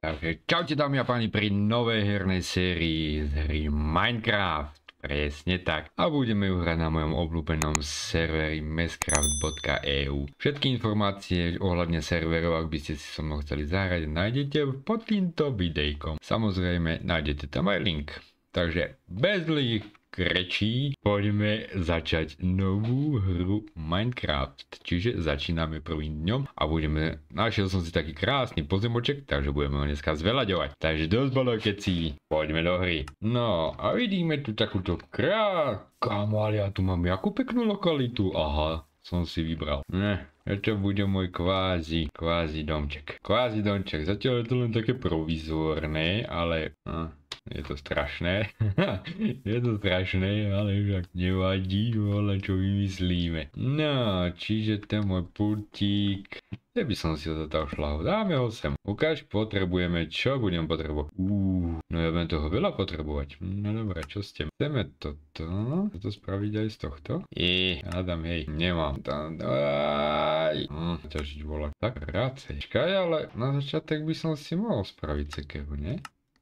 Takže čaute dámy a páni pri novej hernej sérii z hry Minecraft. Presne tak. A budeme ju hrať na mojom obľúbenom serveri mescraft.eu. Všetky informácie ohľadne serverov, ak by ste si so mnou chceli zahrať, nájdete pod týmto videjkom. Samozrejme, nájdete tam aj link. Takže bez link rečí, poďme začať novú hru Minecraft. Čiže začíname prvým dňom a budeme, našiel som si taký krásny pozemoček, takže budeme ho dneska zveľaďovať. Takže dosť bolo keci, poďme do hry. No a vidíme tu takúto krá... Kámo, ale ja tu mám jakú peknú lokalitu. Aha, som si vybral. Ne, to bude môj kvázi, kvázi domček. Kvázi domček, zatiaľ je to len také provizorné, ale... Hm je to strašné. je to strašné, ale však nevadí, ale čo vymyslíme. No, čiže ten môj pultík, kde by som si ho dal šlahu? Dáme ho sem. Ukáž, potrebujeme, čo budem potrebovať. Uuu, no ja budem toho veľa potrebovať. No dobré, čo ste? Chceme toto, toto spraviť aj z tohto? Je, Adam, hej, nemám tam, aj. Hm, volať. Tak, rád Čakaj, ale na začiatek by som si mohol spraviť cekevu, nie?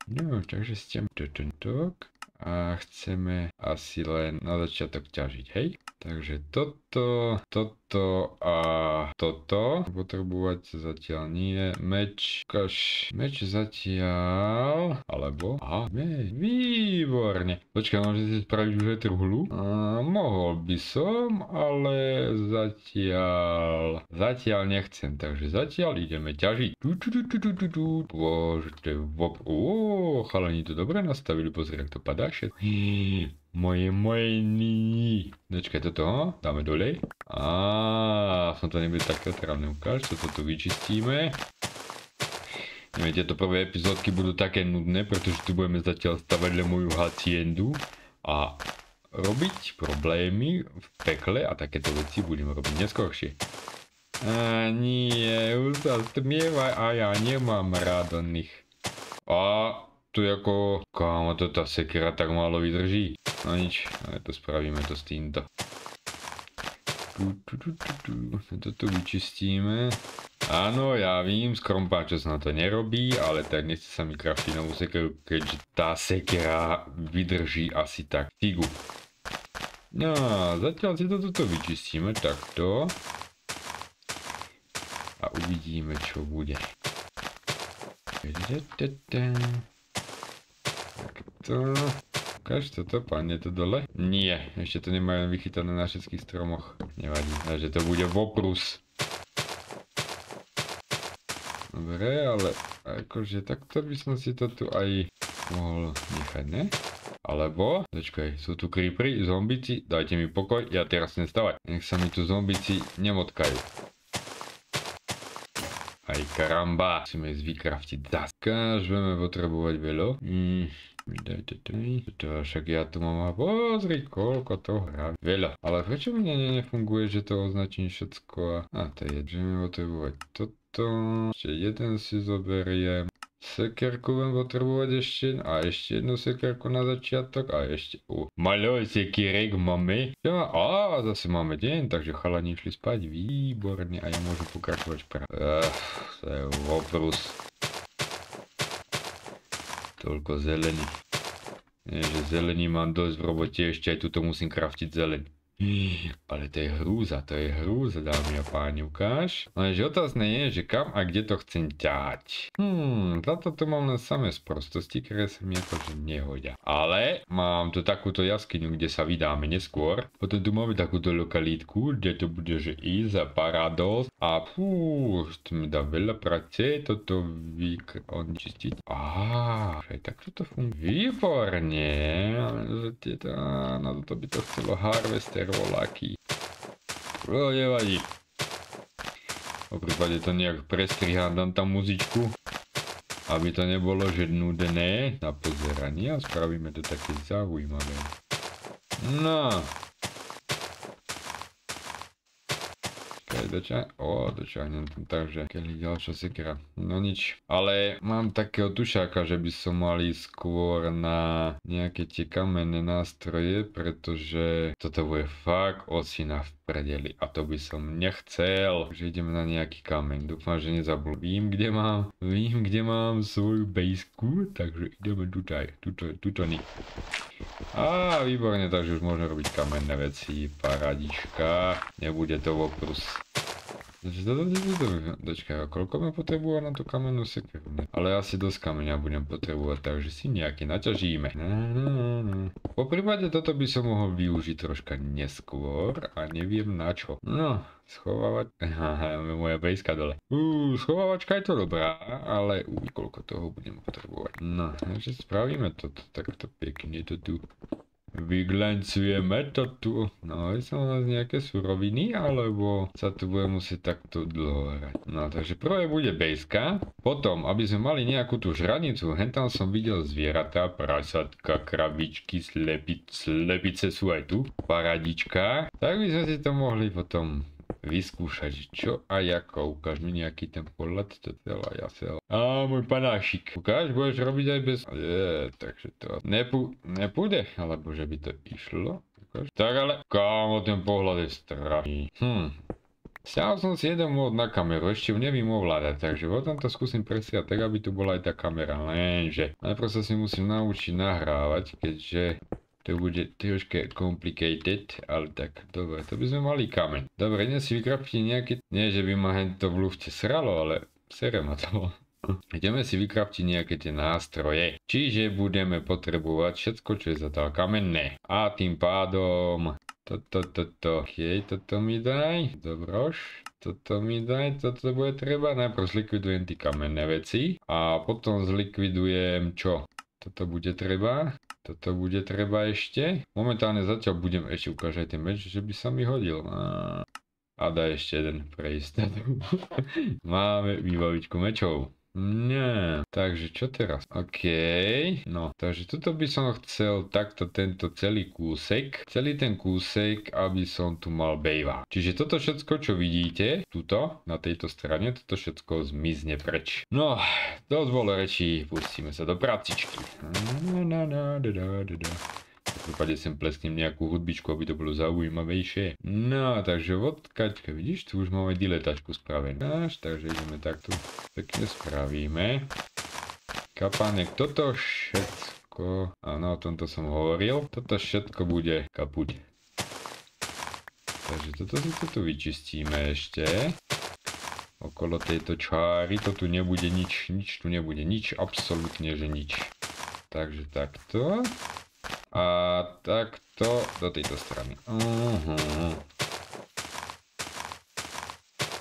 No, takže ste tento a chceme asi len na začiatok ťažiť, hej? Takže toto, toto a toto. Potrebovať zatiaľ nie. Meč, kaš, meč zatiaľ, alebo, aha, meč, výborne. Počkaj, môžete si spraviť už aj truhlu? A, mohol by som, ale zatiaľ, zatiaľ nechcem, takže zatiaľ ideme ťažiť. Tu, tu, tu, tu, tu, tu, tu. Bože, to je vop, ó, chalani to dobre nastavili, pozri, jak to padá všetko. Moje, moje ní. Počkaj, toto dáme dole. Á, som to nebude také trávne ukáž, toto tu vyčistíme. Neviem, tieto prvé epizódky budú také nudné, pretože tu budeme zatiaľ stavať len moju haciendu a robiť problémy v pekle a takéto veci budeme robiť neskôršie. A nie, už sa stmievaj a ja nemám rád oných. A tu ako, kámo, to sekera tak málo vydrží. No nič, ale to spravíme to s týmto. Toto tu vyčistíme. Áno, ja vím, skrompáčo sa na to nerobí, ale tak nechce sa mi kraftiť novú sekeru, keďže tá sekera vydrží asi tak figu. No, zatiaľ si to vyčistíme takto. A uvidíme, čo bude. Takto. Ukáž toto, padne to dole? Nie, ešte to nemajú vychytané na všetkých stromoch. Nevadí, takže to bude voprus. Dobre, ale akože takto by som si to tu aj mohol nechať, ne? Alebo, počkaj, sú tu creepery, zombici, dajte mi pokoj, ja teraz nestávať. Nech sa mi tu zombici nemotkajú. Aj karamba, musíme ísť vykraftiť zas. Káž budeme potrebovať veľo. Mm, Dajte tri. To však ja tu mám a pozri, koľko to hrá. Veľa. Ale prečo mi ne, nefunguje, že to označím všetko a... A to je, že mi potrebovať toto. Ešte jeden si zoberiem. Sekerku budem potrebovať ešte a ešte jednu sekerku na začiatok a ešte uh, maľoj sekierek máme. Ja, a zase máme deň, takže chalani išli spať, výborne a ja môžem pokračovať práve. Uh, to je oprus. Toľko zelený. Nie, že zelení mám dosť v robote, ešte aj tuto musím kraftiť zeleň. Ale to je hrúza, to je hrúza, dámy a páni, ukáž. Lenže otázne je, že kam a kde to chcem ťať. Hmm, toto tu mám len samé sprostosti, ktoré sa mi akože nehodia. Ale mám tu takúto jaskyňu, kde sa vydáme neskôr. Potom tu máme takúto lokalítku, kde to bude, že ísť a parados. A fú, to mi dá veľa práce toto vyčistiť. Á, aj takto to funguje. Výborne, ale tieto, na toto by to chcelo harvester voláky. No, nevadí. Po prípade to nejak prestrihám, dám tam muzičku. Aby to nebolo že nudné na pozeranie a spravíme to také zaujímavé. No. Kaj doča? O, dočahnem tam takže kedy ďalšia sekera. No nič. Ale mám takého tušáka, že by som mal ísť skôr na nejaké tie kamenné nástroje, pretože toto bude fakt osina v prdeli. A to by som nechcel. Že ideme na nejaký kameň. Dúfam, že nezabudol. Vím, kde mám, vím, kde mám svoju bejsku, takže ideme tutaj, tuto, tuto ni. Á, výborne, takže už môžeme robiť kamenné veci, paradička, nebude to voprus. Dočkaj, koľko mi potrebuje na tú kamennú sekeru? Ale asi dosť kameňa budem potrebovať, takže si nejaký naťažíme. Po prípade toto by som mohol využiť troška neskôr a neviem na čo. No, schovávať... Haha, moja bejska dole. Uuu, schovávačka je to dobrá, ale uj, koľko toho budem potrebovať. No, takže spravíme toto takto pekne to tu. Vyglancujeme to tu. No, u nás nejaké suroviny, alebo sa tu bude musieť takto dlho hrať. No, takže prvé bude bejska. Potom, aby sme mali nejakú tú žranicu, hentam som videl zvieratá, prasatka, krabičky, slepice, slepice sú aj tu, paradička. Tak by sme si to mohli potom vyskúšať, čo a ako. Ukáž mi nejaký ten pohľad, to celá ja sa. Á, môj panášik. Ukáž, budeš robiť aj bez... Je, takže to nepu... nepúde, alebo že by to išlo. Ukáž. Tak ale, kámo, ten pohľad je strašný. Hm. Stiahol som si jeden mód na kameru, ešte ju nevím ovládať, takže potom to skúsim presiať tak, aby tu bola aj tá kamera, lenže najprv sa si musím naučiť nahrávať, keďže to bude troška complicated, ale tak, dobre, to by sme mali kameň. Dobre, dnes si vykraftiť nejaký, nie že by ma to v lufte sralo, ale sere ma to. Ideme si vykraftiť nejaké tie nástroje. Čiže budeme potrebovať všetko, čo je zatiaľ kamenné. A tým pádom... Toto, toto, ok, toto mi daj. Dobroš. Toto mi daj, toto bude treba. Najprv zlikvidujem tie kamenné veci. A potom zlikvidujem čo? Toto bude treba. Toto bude treba ešte. Momentálne zatiaľ budem ešte ukázať ten meč, že by sa mi hodil. A, a daj ešte jeden pre istotu. Máme výbavičku mečov. Nie. Takže čo teraz? OK. No, takže toto by som chcel takto tento celý kúsek. Celý ten kúsek, aby som tu mal bejva. Čiže toto všetko, čo vidíte, tuto, na tejto strane, toto všetko zmizne preč. No, dosť bolo rečí, pustíme sa do prácičky. Na, na, na, da, da, da, da prípade sem plesknem nejakú hudbičku, aby to bolo zaujímavejšie. No, takže vodkačka, vidíš, tu už máme diletačku spravenú. Až, takže ideme takto pekne spravíme. Kapánek, toto všetko, áno, o tomto som hovoril, toto všetko bude kapuť. Takže toto si tu vyčistíme ešte okolo tejto čáry, to tu nebude nič, nič tu nebude, nič, absolútne, že nič. Takže takto. A takto do tejto strany. Uh-huh.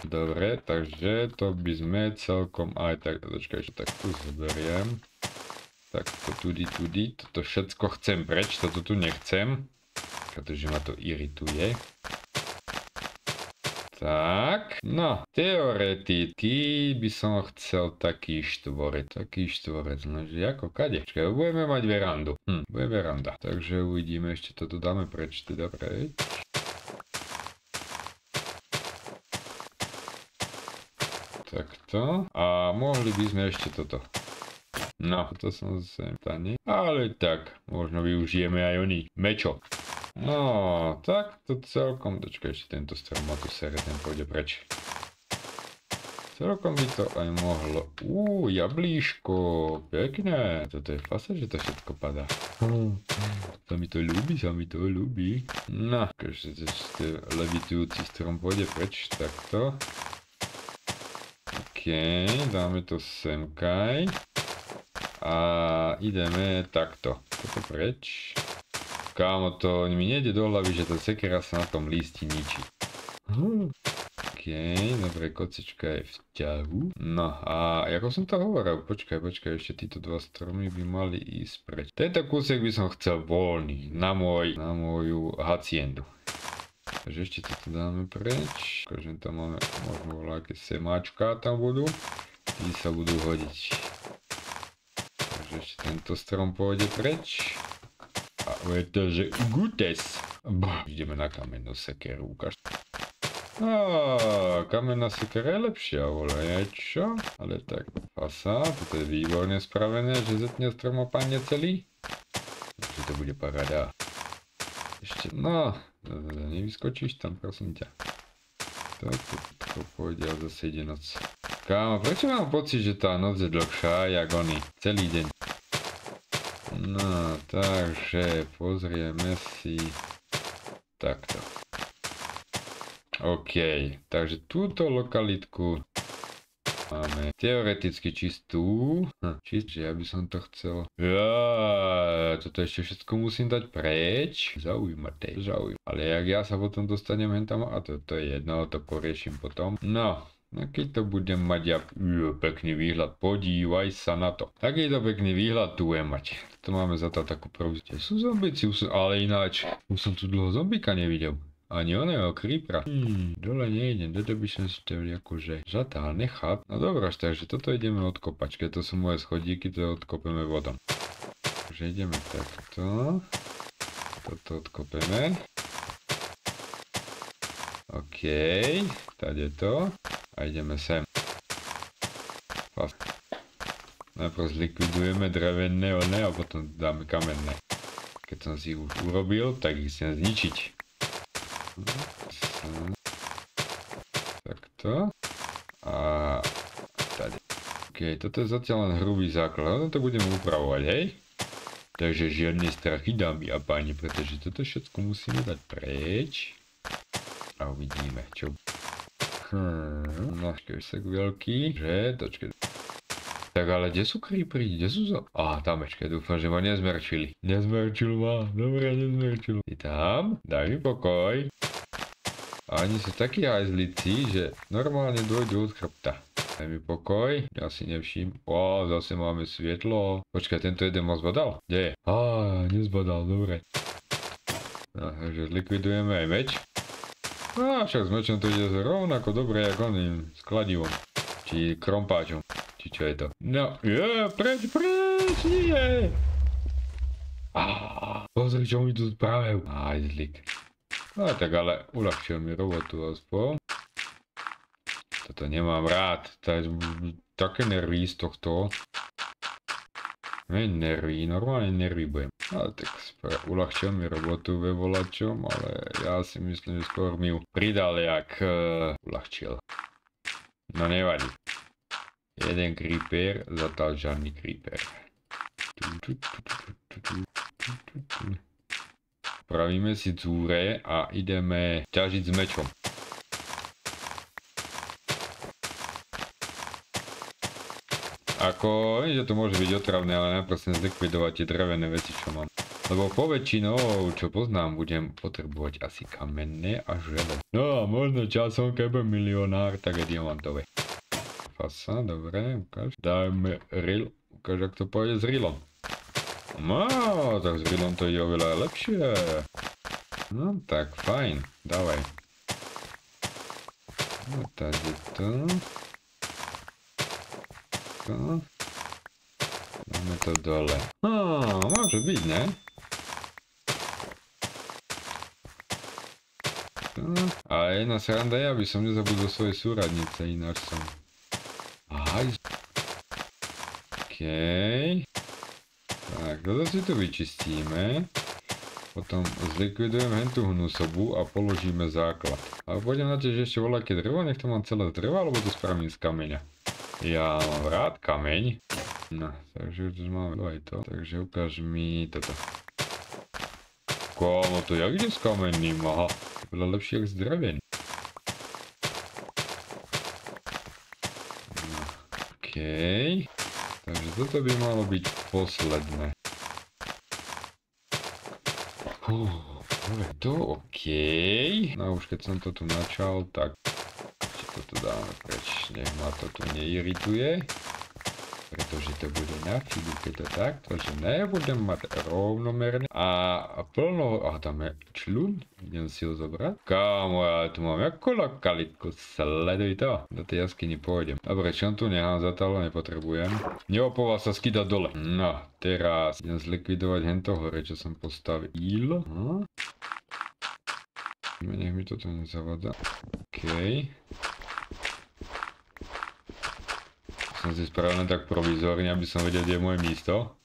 Dobre, takže to by sme celkom aj tak, dočkaj, ešte tak tu zoberiem. Takto tudy, tudy, toto všetko chcem preč, toto tu nechcem, pretože ma to irituje. Tak, no, teoreticky by som chcel taký štvorec, taký štvorec, nože ako kade. Čakaj, budeme mať verandu. Hm, bude veranda. Takže uvidíme, ešte toto dáme preč, teda preč. Takto. A mohli by sme ešte toto. No, to som sem tani. Ale tak, možno využijeme aj oni. Mečo. No, tak to celkom, dočkaj, ešte tento strom ma tu sere, ten pôjde preč. Celkom by to aj mohlo. Uuu, jablíško, pekné. Toto je fasa, že to všetko padá. Sa mi to ľúbi, sa mi to ľúbi. No, keďže ten levitujúci strom pôjde preč, takto. OK, dáme to semkaj. A ideme takto. Toto preč. Kámo, to mi nejde do hlavy, že tá sekera sa na tom lísti ničí. Hm. OK, dobre, kocička je v ťahu. No a ako som to hovoril, počkaj, počkaj, ešte títo dva stromy by mali ísť preč. Tento kúsek by som chcel voľný, na, môj, na moju haciendu. Takže ešte toto dáme preč. Takže tam máme možno voľaké semáčka tam budú. Tí sa budú hodiť. Takže ešte tento strom pôjde preč. Pretože gutes. Ideme na kamennú sekeru, ukáž. Á, kamenná sekera je lepšia, vole, čo? Ale tak, fasa, toto je výborne spravené, že zetne stromopanie celý. Takže to bude paráda. Ešte, no, Nevyskočíš tam, prosím ťa. Tak, to pôjde a zase ide noc. Kámo, prečo mám pocit, že tá noc je dlhšia, jak oni, celý deň? No, takže pozrieme si takto. OK, takže túto lokalitku máme teoreticky čistú. Hm, čiže ja by som to chcel. Ja, toto ešte všetko musím dať preč. Zaujímavé, zaujímavé. Ale jak ja sa potom dostanem hen tam, a to, to je jedno, to poriešim potom. No, Aký to budem mať ja jo, pekný výhľad, podívaj sa na to. Aký to pekný výhľad tu je mať. To máme za to takú prvú. Sú zombici, ale ináč. Už som tu dlho zombika nevidel. Ani oného creepera. Hmm, dole nejdem, toto by som si to akože zatál nechať. No dobré, takže toto ideme odkopať, keď to sú moje schodíky, to odkopeme vodom. Takže ideme takto. Toto odkopeme. OK, tady je to. A ideme sem. Najprv zlikvidujeme drevené one a potom dáme kamenné. Keď som si už urobil, tak ich chcem zničiť. Takto. A tady. OK, toto je zatiaľ len hrubý základ, no to budeme upravovať, hej? Takže žiadne strachy dámy a páni, pretože toto všetko musíme dať preč. A uvidíme, čo Hmm, no, sa veľký, že? Dočkaj. Tak ale kde sú creepery? Kde sú zo... Á, tam počkaj, dúfam, že ma nezmerčili. Nezmerčil ma, dobre, nezmerčil. Ty tam, daj mi pokoj. A oni sú takí hajzlici, že normálne dojdu od chrbta. Daj mi pokoj, ja si nevším. Ó, zase máme svietlo. Počkaj, tento jeden ma zbadal? Kde je? Á, nezbadal, dobre. No, takže zlikvidujeme aj meč. No však s mečom to ide rovnako dobre, ako oným, s kladivom. Či krompáčom. Či čo je to. No, je, preč, preč, nie! Á, pozri, čo mi tu spravil. Aj, zlik. No tak ale uľahčil mi robotu aspoň. Toto nemám rád. také nervy z tohto. Ne nervy, normálne nervy budem. Ale tak uľahčil mi robotu ve volačom, ale ja si myslím, že skôr mi ju pridal, jak uh, uľahčil. No nevadí. Jeden creeper, zatal žiadny creeper. Pravíme si cúre a ideme ťažiť s mečom. Ako, že to môže byť otravné, ale najprv chcem zlikvidovať tie drevené veci, čo mám. Lebo po väčšinou, čo poznám, budem potrebovať asi kamenné a žele. No a možno časom, keď budem milionár, tak aj diamantové. Fasa, dobre, ukáž. Dajme ril, ukáž, ak to pôjde s rilom. No, tak s rilom to ide oveľa lepšie. No, tak fajn, dávaj. No, tady to to. Dáme to dole. No, môže byť, ne? No, a jedna sranda ja by som nezabudol svoje súradnice, ináč som... Aj. Okej. Tak, toto si tu vyčistíme. Potom zlikvidujeme hentú hnusobu a položíme základ. A pôjdem na tiež ešte voľaké drevo, nech to mám celé drevo, alebo to spravím z kameňa. Ja mám rád kameň. No, takže už máme aj to. Takže ukáž mi toto. Kámo, to jak ide s kamenným? Aha, to bylo lepší jak s. No, OK. Takže toto by malo byť posledné. Uh, to OK. No už keď som to tu načal, tak toto dáme preč, nech ma to tu neirituje. Pretože to bude na chybu, keď to takto, že nebudem mať rovnomerne a plno, a tam je člun, idem si ho zobrať. Kámo, ja tu mám ako lokalitku, sleduj to, do tej jaskyni pôjdem. Dobre, čo tu nechám zatiaľ, nepotrebujem. Neopova sa skýda dole. No, teraz idem zlikvidovať hento hore, čo som postavil. Hm? Nech mi toto nezavadza. OK. Som si spravil tak provizorne, aby som vedel, kde je moje místo.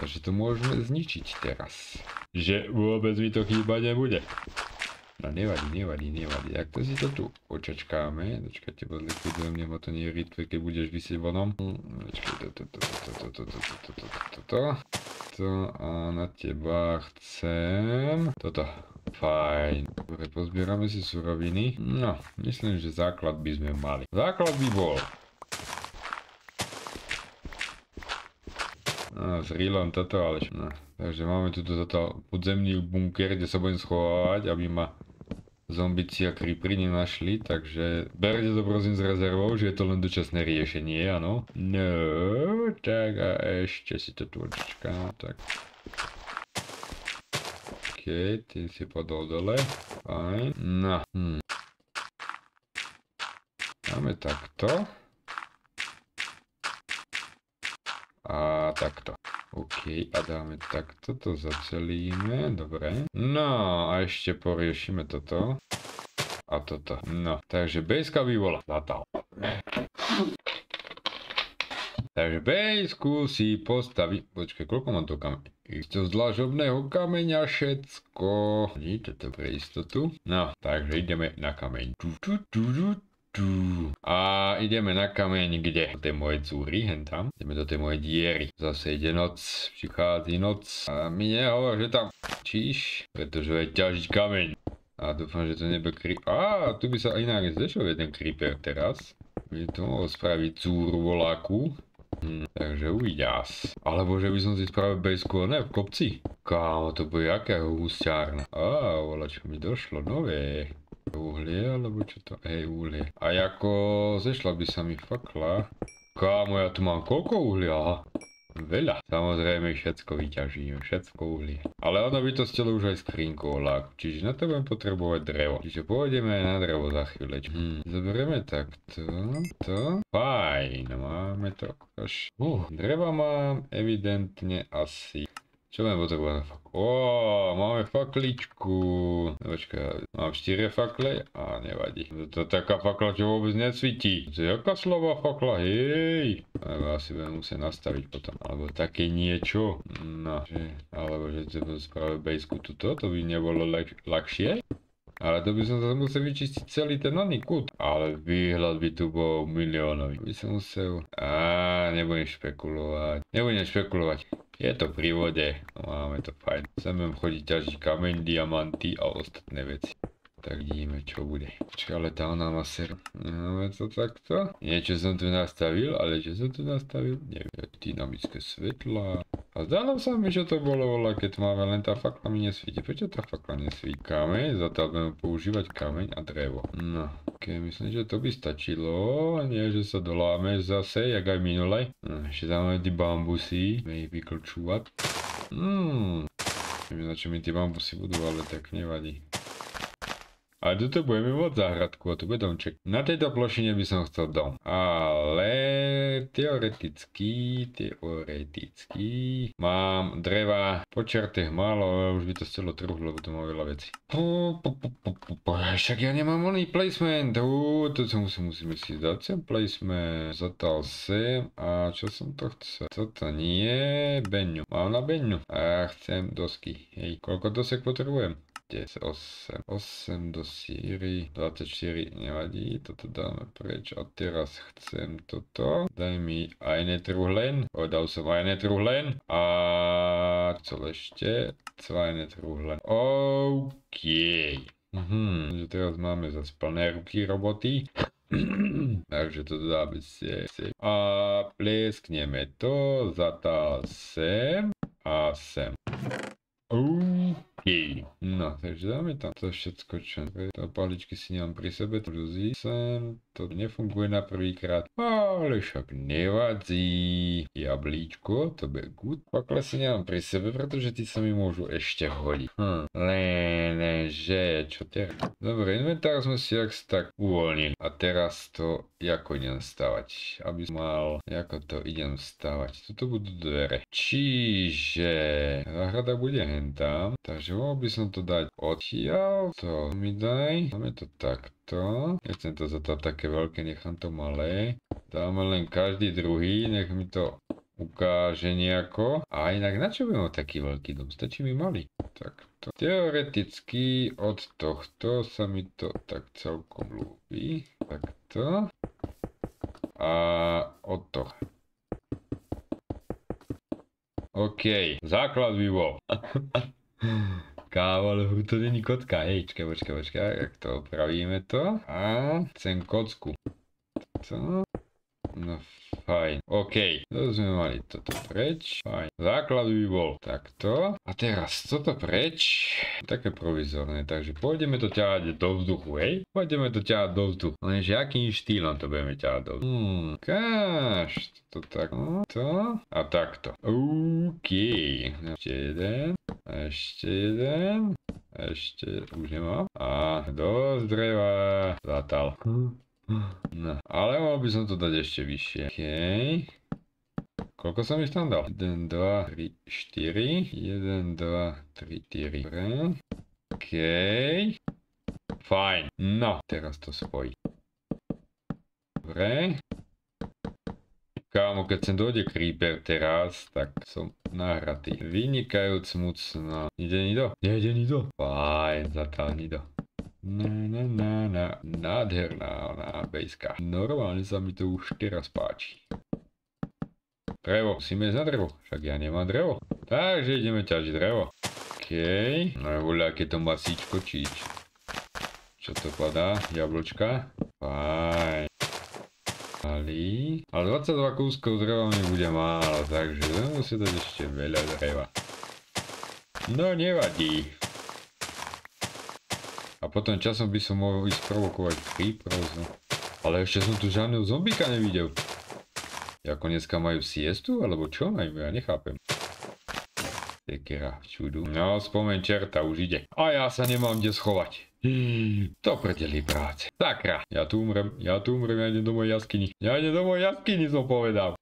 Takže to môžeme zničiť teraz. Že vôbec mi to chýbať nebude. No nevadí, nevadí, nevadí. Tak to si to tu podlikvidujem, nech ma to nie ritve, keď budeš vysieť vonom. Počkaj, to, to, to, to, to, to, to, to, to, to, to. To a na teba chcem toto. Fajn. Dobre, pozbierame si suroviny. No, myslím, že základ by sme mali. Základ by bol. No, s rilom toto, ale no. Takže máme tu toto podzemný bunker, kde sa budem schovávať, aby ma zombici a creepery nenašli, takže berte to prosím s rezervou, že je to len dočasné riešenie, áno. No, tak a ešte si to tu odčkám, tak. OK, tým si padol dole, fajn. No, hm. Máme takto. A takto. OK, a dáme takto, to zacelíme, dobre. No, a ešte poriešime toto. A toto. No, takže bejska by bola. Zatal. Takže bejsku si postaví... Počkaj, koľko mám to kameň? Isto z dlažobného kameňa všetko. Vidíte to pre istotu? No, takže ideme na kameň. Tu, tu, tu, tu. A ideme na kameň, kde? Do tej mojej cúry, hen tam. Ideme do tej mojej diery. Zase ide noc, přichází noc. A mi nehovor, že tam číš, pretože je ťažiť kameň. A dúfam, že to nebude creeper. Á, tu by sa inak zešol jeden creeper teraz. By to mohol spraviť cúru voláku. Hm, takže uvidás. Alebo že by som si spravil bejsku, ne, v kopci. Kámo, to bude jaké húsťárna. Á, vola, čo mi došlo, nové. Uhlie, alebo čo to? Hej, uhlie. A ako zešla by sa mi fakla. Kámo, ja tu mám koľko uhlia? Veľa. Samozrejme všetko vyťažíme, všetko uhlie. Ale ono by to stelo už aj skrinkou láku, čiže na to budem potrebovať drevo. Čiže pôjdeme na drevo za chvíľečku. Hm, zoberieme takto, to. Fajn, máme to až... Uh, dreva mám evidentne asi čo máme potrebovať? Ó, máme fakličku. Počkaj, mám 4 fakle? A nevadí. To taká fakla, čo vôbec nesvítí. To je jaká slova fakla? Hej. Alebo asi budem musieť nastaviť potom. Alebo také niečo. No, že, alebo že to spraviť bejsku tuto, to by nebolo ľahšie. Ale to by som sa musel vyčistiť celý ten oný kút. Ale výhľad by tu bol miliónový. By som musel... Á, nebudem špekulovať. Nebudem špekulovať. Je to pri vode, máme to fajn. Sem budem chodiť ťažiť kameň, diamanty a ostatné veci. Tak vidíme, čo bude. Počkaj, ale ona má ser. Nemáme to takto. Niečo som tu nastavil, ale čo som tu nastavil? Neviem. Dynamické svetla. A zdalo sa mi, že to bolo voľa, keď máme len tá fakla mi nesvíti. Prečo tá fakla nesvíti? Kameň, zatiaľ budeme používať kameň a drevo. No, ok, myslím, že to by stačilo. Nie, že sa doláme zase, jak aj minule. No, ešte máme tie bambusy. Budeme ich vyklčúvať. Hmm. Neviem, na čo mi tie bambusy budú, ale tak nevadí. A tuto budeme mať záhradku a tu bude domček. Na tejto plošine by som chcel dom. Ale teoreticky, teoreticky mám dreva počertých málo, ale už by to chcelo trhu, lebo to má veľa vecí. Však ja nemám oný placement. Ú, to som musím, musíme si dať sem placement. Zatal sem a čo som to chcel? Toto nie, beňu. Mám na beňu. A chcem dosky. Hej, koľko dosek potrebujem? 10, 8, 8 do síry, 24 nevadí, toto dáme preč. A teraz chcem toto, daj mi aj netruhlen, dal som aj netruhlen a co ešte, zwei netruhlen, OK. Mhm, že teraz máme zase plné ruky roboty. Takže to dáme si a pleskneme to, zatál sem. A sem. No, takže dáme tam to všetko, čo to paličky si nemám pri sebe, to sem, to nefunguje na prvýkrát, ale však nevadí. Jablíčko, to bude good. Pakle si nemám pri sebe, pretože ty sa mi môžu ešte hodiť. Hm, lenže, čo teraz? Dobre, inventár sme si jak tak uvoľnili. A teraz to, ako idem stavať? Aby som mal, ako to idem stavať? Toto budú dvere. Čiže, záhrada bude hen tam, takže mohol by som to dať odtiaľ, to mi daj, dáme to takto, nechcem to za to také veľké, nechám to malé, dáme len každý druhý, nech mi to ukáže nejako. A inak na čo budem taký veľký dom? Stačí mi malý. Tak, takto. Teoreticky od tohto sa mi to tak celkom ľúbi. Takto. A od toho. OK, základ by bol. Kámo, ale to není kotka, hej, počkaj, počkaj, počkaj, jak to opravíme to. A chcem kocku. To. No fajn, OK. To sme mali toto preč. Fajn. Základ by bol takto. A teraz toto preč. Také provizorné, takže pôjdeme to ťahať do vzduchu, hej? Pôjdeme to ťahať do vzduchu. Lenže akým štýlom to budeme ťahať do vzduchu? Hmm, káš. To tak, no, to a takto. OK. Ešte jeden. Ešte jeden. Ešte, už nemám. A dosť dreva. Zatal. No, ale mohol by som to dať ešte vyššie. OK. Koľko som ich tam dal? 1, 2, 3, 4. 1, 2, 3, 4. Dobre. OK. Fajn. No, teraz to spojí. Dobre. Kámo, keď sem dojde creeper teraz, tak som nahratý. Vynikajúc mucno. Ide nido? Nejde nido. Fajn, zatiaľ nido. Na, na, na, na, nádherná ona bejska. Normálne sa mi to už teraz páči. Drevo, musíme ísť na drevo, však ja nemám drevo. Takže ideme ťažiť drevo. OK, no je voľa, aké to masíčko čič. Čo to padá? Jablčka? Fajn. Ali. Ale 22 kúskov dreva mi bude málo, takže musieť dať ešte veľa dreva. No nevadí. A potom časom by som mohol ísť provokovať. No. Ale ešte som tu žiadneho zombika nevidel. Ako dneska majú siestu, alebo čo majú, ja nechápem. Tekera všudu. No, spomeň čerta, už ide. A ja sa nemám kde schovať. To prdeli práce. Sakra, ja tu umrem, ja tu umrem, ja idem do mojej jaskyni. Ja idem do mojej jaskyni, som povedal.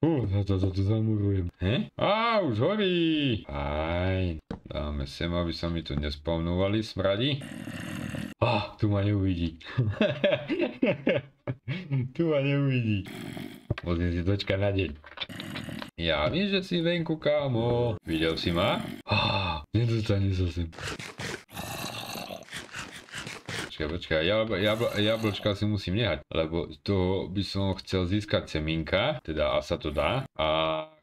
Uh, za to, za to zamurujem. He? Á, už horí. Fajn. Dáme sem, aby sa mi tu nespomnúvali smradi. Á, tu ma neuvidí. tu ma neuvidí. Musím si dočkať na deň. Ja viem, že si venku, kámo. Videl si ma? Á, nedostane sa sem. Počkaj, počkaj, jabl, jabl, jablčka si musím nehať, lebo to by som chcel získať semínka, teda a sa to dá, a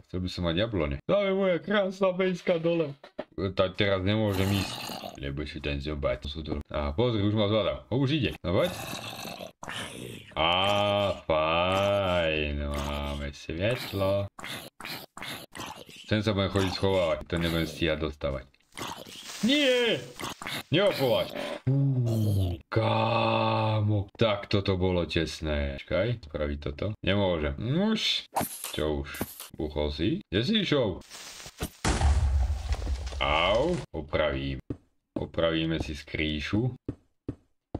chcel by som mať jablone. Dáme moja krásna bejska dole. Tak teraz nemôžem ísť, lebo si ten zobať. A pozri, už ma zvládam, už ide, no poď. Á, fajn, máme svetlo. Chcem sa budem chodiť schovávať, to nebudem stíhať dostávať. Nie! Neopovaž! Kámo, tak toto bolo tesné. Čakaj, spraviť toto. Nemôžem. Už. Čo už? Buchol si? Kde si išiel? Au, opravím. Opravíme si skrýšu.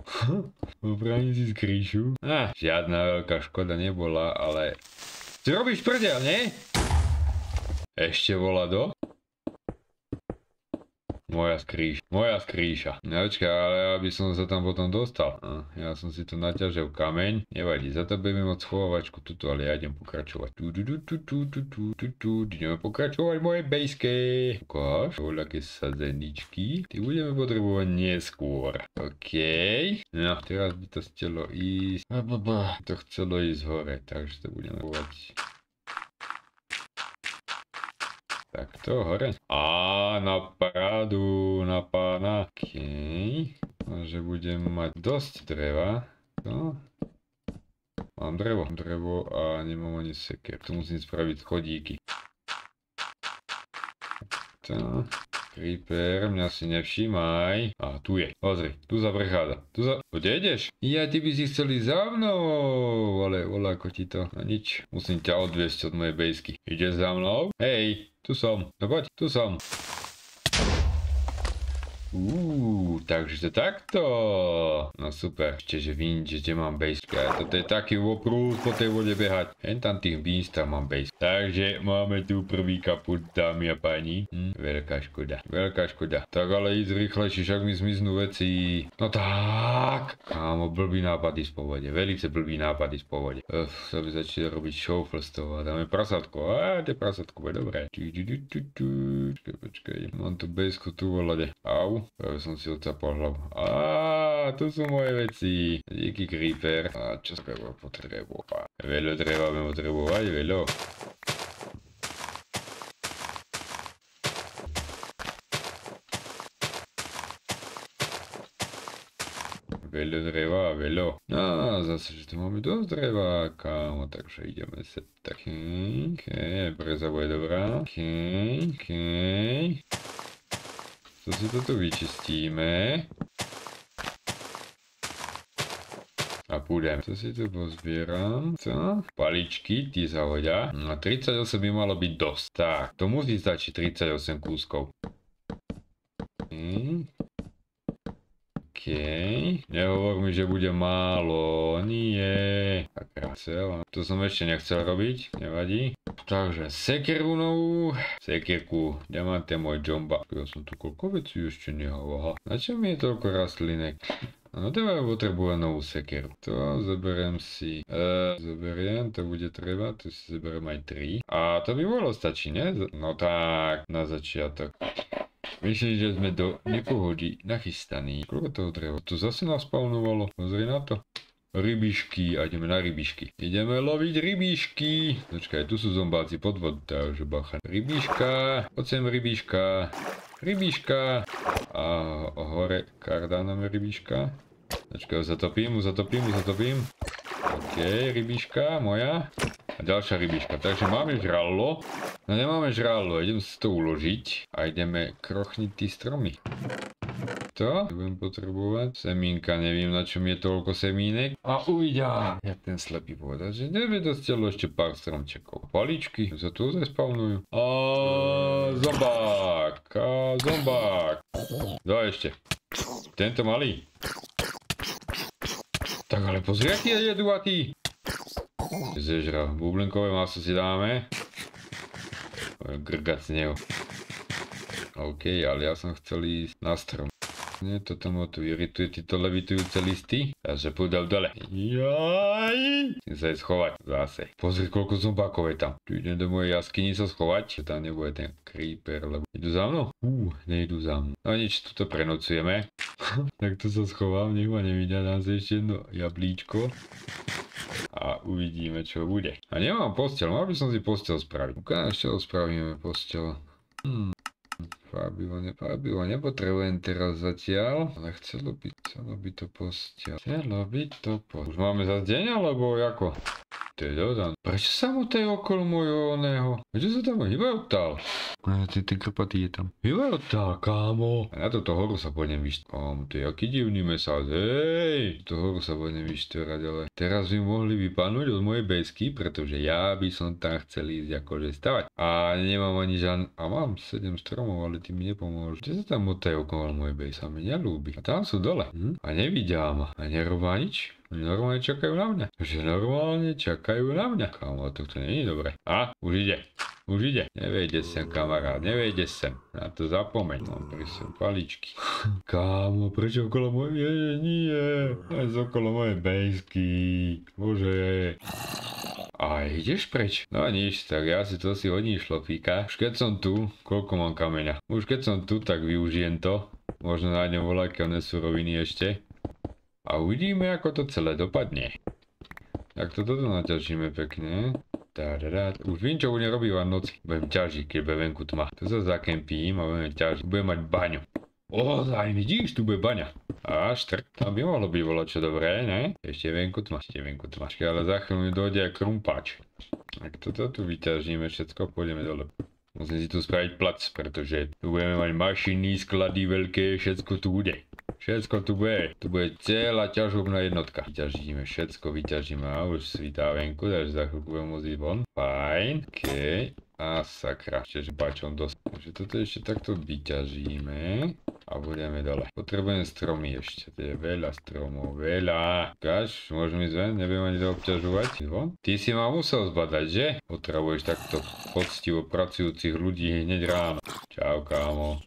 Opravím si skrýšu. Ah, žiadna veľká škoda nebola, ale... Ty robíš prdel, nie? Ešte volá do? Moja skríša. Moja skríša. Počkaj, ale aby som sa tam potom dostal. No, ja som si tu naťažil kameň. Nevadí, za to budeme mať schovávačku tuto, ale ja idem pokračovať. Tu, tu, tu, tu, tu, tu, tu, tu, tu. Ideme pokračovať moje bejské. Ukáž. Voľaké sadzeničky. Ty budeme potrebovať neskôr. OK. No, teraz by to chcelo ísť. To chcelo ísť hore, takže to budeme potrebovať. Takto, hore. A na parádu, na pána. OK. Takže budem mať dosť dreva. To. Mám drevo, drevo a nemám ani seker. Tu musím spraviť chodíky. To. Creeper, mňa si nevšímaj. A tu je, pozri, tu sa prechádza. Tu sa... Kde ideš? Ja, ty by si chceli za mnou, ale voľa ako ti to. A nič, musím ťa odviesť od mojej bejsky. Ideš za mnou? Hej, tu som. No poď, tu som. Uuu, takže takto. No super, ešte že vidíte, kde mám base. Toto je taký oprús po tej vode behať. Jen tam tých beans tam mám base. Takže máme tu prvý kaput, dámy a páni. Hm, veľká škoda, veľká škoda. Tak ale ísť rýchlejšie, však mi zmiznú veci. No tak. Kámo, blbý nápady z povode, velice blbý nápady z povode. Uf, sa by začali robiť šoufl z toho dáme prasatko. Á, to prasatko, bude dobré. Počkaj, počkaj, mám tu baseku tu volade. Au, práve som si odsapal hlavu. Á, tu sú moje veci. Díky creeper. A čo treba potrebovať? Veľo treba potrebovať, veľo. Veľa dreva, veľa. No, zase, že tu máme dosť dreva, kámo, takže ideme sa tak, ok, breza bude dobrá, ok, ok. To si toto vyčistíme. A pôjdem. To si tu pozbieram. Co? Paličky, ty sa hodia. No 38 by malo byť dosť. Tak, to musí stačiť 38 kúskov. Okay. OK. Nehovor mi, že bude málo. Nie. Taká celá. To som ešte nechcel robiť. Nevadí. Takže sekeru novú. Sekirku. Diamante môj jomba. Ja som tu koľko vecí ešte. Aha. Na čo mi je toľko rastlinek? No to ja potrebujem novú sekeru. To zoberiem si. E, zoberiem, to bude treba, to si zoberiem aj 3. A to by bolo stačí, ne? No tak, na začiatok. Myslím, že sme do nepohodí nachystaní. Koľko toho dreva? To zase nás spawnovalo. Pozri na to. Rybišky, a ideme na rybišky. Ideme loviť rybišky. Počkaj, tu sú zombáci pod vodou, takže bacha. Rybiška, poď sem rybiška. Rybiška. A hore kardánom je rybiška. Počkaj, zatopím, zatopím, zatopím. OK, rybiška moja. A ďalšia rybiška. Takže máme žrallo. No nemáme žrallo, idem si to uložiť. A ideme krochniť tie stromy. To budem potrebovať. Semínka, neviem na čom je toľko semínek. A uvidia. Jak ten slepý povedať, že nevydostelo ešte pár stromčekov. Paličky sa tu ozaj spavnujú. A zombák. A zombák. Kto ešte? Tento malý. Tak ale pozri, aký je jeduvatý. Zežral. Bublinkové maso si dáme. Grgať z neho. OK, ale ja som chcel ísť na strom. Nie, toto ma tu irituje, títo levitujúce listy. Takže pôjdem dole. Jaj! Chcem sa aj schovať zase. Pozri, koľko zombákov je tam. Tu idem do mojej jaskyni sa schovať. Že tam nebude ten creeper, lebo... Idú za mnou? Ú, nejdu za mnou. No nič, tuto prenocujeme. tak to sa schovám, nech ma nevidia. Dám si ešte jedno jablíčko. A uvidíme, čo bude. A nemám postel, mal by som si postel spraviť. Ukáž, čo spravíme postel. Hmm. Fabio, ne, Fabio nepotrebujem teraz zatiaľ, ale chcelo by, chcelo by to postel. Chcelo by to postel. Už máme za deň, alebo ako? Je dodan. Prečo sa mu tej okolo môjho oného? Prečo sa tam odtál? No, ty, ty krpatý je tam. Odtál, kámo. A na túto horu sa pôjdem vyštvať. Kámo, to je aký divný mesák. Hej, túto horu sa pôjdem vyštvať, ale teraz by mohli vypadnúť od mojej bejsky, pretože ja by som tam chcel ísť akože stavať. A nemám ani žiadny... A mám 7 stromov, ale ty mi nepomôžu. Čo sa tam motajú okolo mojej base? Sa mi nelúbi. A tam sú dole. Hm? A nevidia ma. A nerobá nič. Oni normálne čakajú na mňa. Že normálne čakajú na mňa. Kámo, to nie je dobré. A, už ide. Už ide. Nevejde sem, kamarát, nevejde sem. Na to zapomeň. Mám pri sem paličky. Kámo, prečo okolo mojej... Nie, nie. okolo mojej bejsky. Bože. A ideš preč? No nič, tak ja si to si hodím šlofíka. Už keď som tu, koľko mám kameňa? Už keď som tu, tak využijem to. Možno nájdem voľaké suroviny ešte a uvidíme, ako to celé dopadne. Tak to toto naťažíme pekne. Tadadá. Už vím, čo budem robiť v noci. Budem ťažiť, keď bude venku tma. Tu sa zakempím a budeme ťažiť. Budem mať baňu. Ozaj, vidíš, tu bude baňa. A štrk, tam by mohlo byť bolo čo dobré, ne? Ešte venku tma, ešte venku tma. Ale za chvíľu mi dojde aj krumpáč. Tak toto tu vyťažíme všetko, pôjdeme dole. Musím si tu spraviť plac, pretože tu budeme mať mašiny, sklady veľké, všetko tu bude. Všetko tu bude. Tu bude celá ťažobná jednotka. Vyťažíme všetko, vyťažíme. A už svítá venku, takže za chvíľku budem môcť ísť von. Fajn, OK. A sakra, ešte že bačom dosť. Takže toto ešte takto vyťažíme. A budeme dole. Potrebujem stromy ešte. To je veľa stromov. Veľa. Káš, môžem ísť ven? Nebudem ani to obťažovať. Von? Ty si ma musel zbadať, že? Potrebuješ takto poctivo pracujúcich ľudí hneď ráno. Čau, kámo.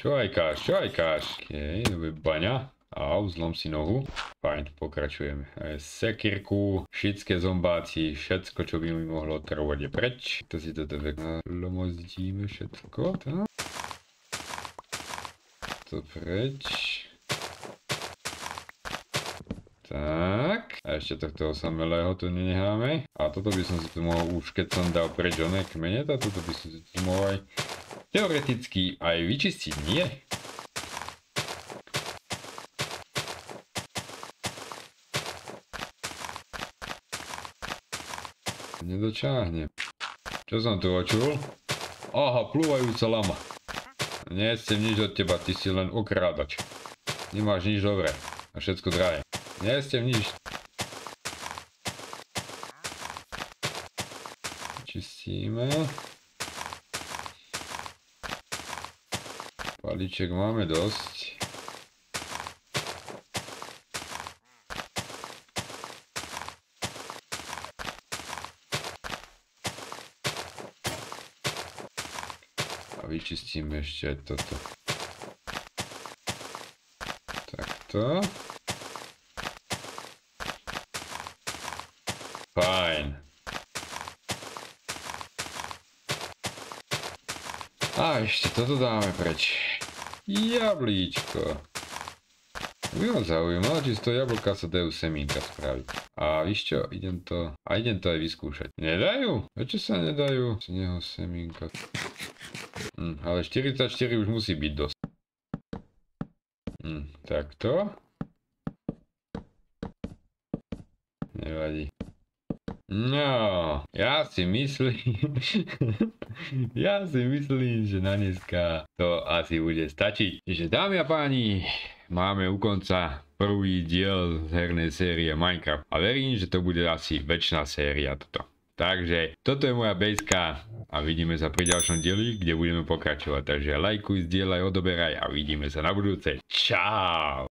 Čo aj káš? Čo aj káš? Okej, okay, baňa. Au, zlom si nohu. Fajn, pokračujeme. E, sekirku, všetké zombáci, všetko, čo by mi mohlo trvať je preč. To si to tak lomozdíme všetko, tak? To preč. Tak. A ešte tohto osamelého tu nenecháme. A toto by som si tu mohol už, keď som dal preč oné kmene, toto by som si tu mohol aj teoreticky aj vyčistiť, nie? Nedočáhne. Čo som tu očul? Aha, plúvajúca lama. Nechcem nič od teba, ty si len okrádač. Nemáš nič dobré. A všetko drahé. Nechcem nič. Čistíme. Paliček máme dosť. vyčistím ešte aj toto. Takto. Fajn. A ešte toto dáme preč. Jablíčko. By ma či z toho jablka sa dajú semínka spraviť. A víš čo, idem to, a idem to aj vyskúšať. Nedajú? Prečo sa nedajú? Z neho semínka. Hm, ale 44 už musí byť dosť. Hm, takto. Nevadí. No, ja si myslím, ja si myslím, že na dneska to asi bude stačiť. Takže dámy a páni, máme u konca prvý diel z hernej série Minecraft a verím, že to bude asi väčšiná séria toto. Takže toto je moja bejska a vidíme sa pri ďalšom dieli, kde budeme pokračovať. Takže lajkuj, zdieľaj, odoberaj a vidíme sa na budúce. Čau!